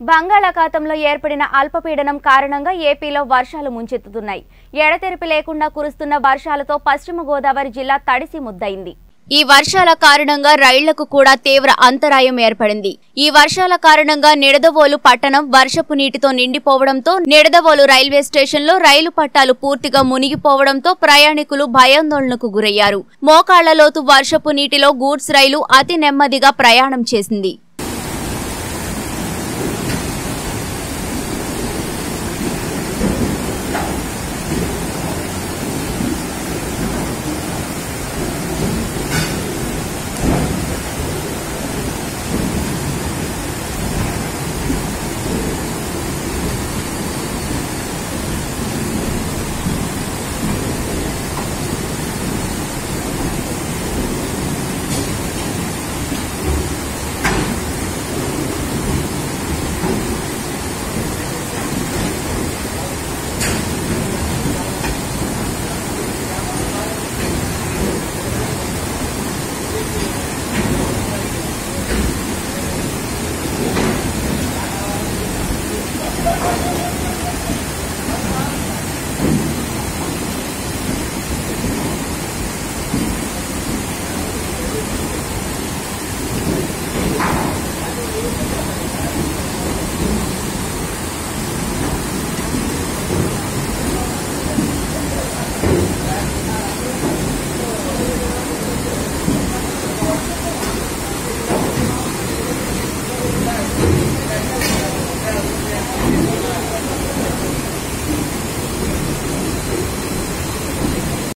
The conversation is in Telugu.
బంగాళాఖాతంలో ఏర్పడిన అల్పపీడనం కారణంగా ఏపీలో వర్షాలు ముంచెత్తుతున్నాయి. ఎడతెరిపి లేకుండా కురుస్తున్న వర్షాలతో పశ్చిమ గోదావరి జిల్లా తడిసి ముద్దయింది. ఈ వర్షాల కారణంగా రైళ్ళకు కూడా తీవ్ర అంతరాయం ఏర్పడింది. ఈ వర్షాల కారణంగా నిడదవోలు పట్టణం వర్షపు నీటితో నిండిపోవడంతో నిడదవోలు రైల్వే స్టేషన్లో రైలు పట్టాలు పూర్తిగా మునిగిపోవడంతో ప్రయాణికులు భయాందోళనకు గురయ్యారు. మోకాళ్ళలోతు వర్షపు నీటిలో గూడ్స్ రైలు అతి నెమ్మదిగా ప్రయాణం చేసింది.